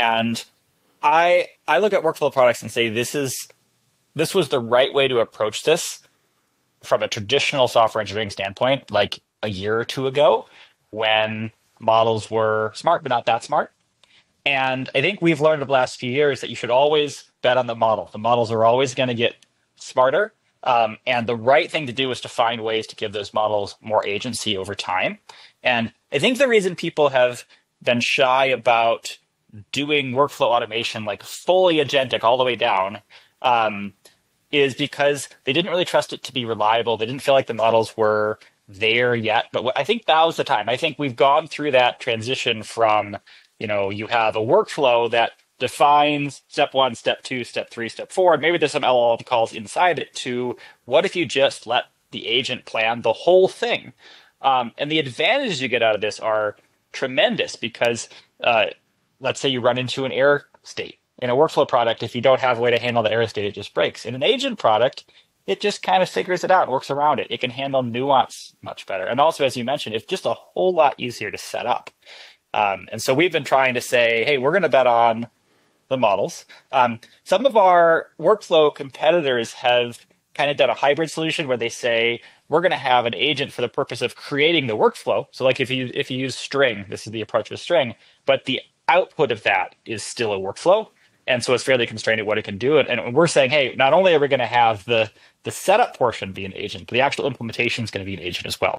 And I I look at workflow products and say this is this was the right way to approach this from a traditional software engineering standpoint, like a year or two ago, when models were smart but not that smart. And I think we've learned over the last few years that you should always bet on the model. The models are always going to get smarter. Um, and the right thing to do is to find ways to give those models more agency over time. And I think the reason people have been shy about doing workflow automation like fully agentic all the way down um, is because they didn't really trust it to be reliable. They didn't feel like the models were there yet. But I think that was the time. I think we've gone through that transition from, you know, you have a workflow that defines step one, step two, step three, step four, and maybe there's some LLM calls inside it to what if you just let the agent plan the whole thing? Um, and the advantages you get out of this are tremendous because uh, let's say you run into an error state in a workflow product, if you don't have a way to handle the error state, it just breaks. In an agent product, it just kind of figures it out, works around it. It can handle nuance much better. And also, as you mentioned, it's just a whole lot easier to set up. Um, and so we've been trying to say, hey, we're going to bet on the models. Um, some of our workflow competitors have kind of done a hybrid solution where they say we're going to have an agent for the purpose of creating the workflow. So, like if you if you use string, this is the approach with string, but the output of that is still a workflow and so it's fairly constrained at what it can do. And, we're saying, hey, not only are we going to have the the setup portion be an agent, but the actual implementation is going to be an agent as well.